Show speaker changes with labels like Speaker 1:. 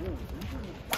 Speaker 1: Ooh,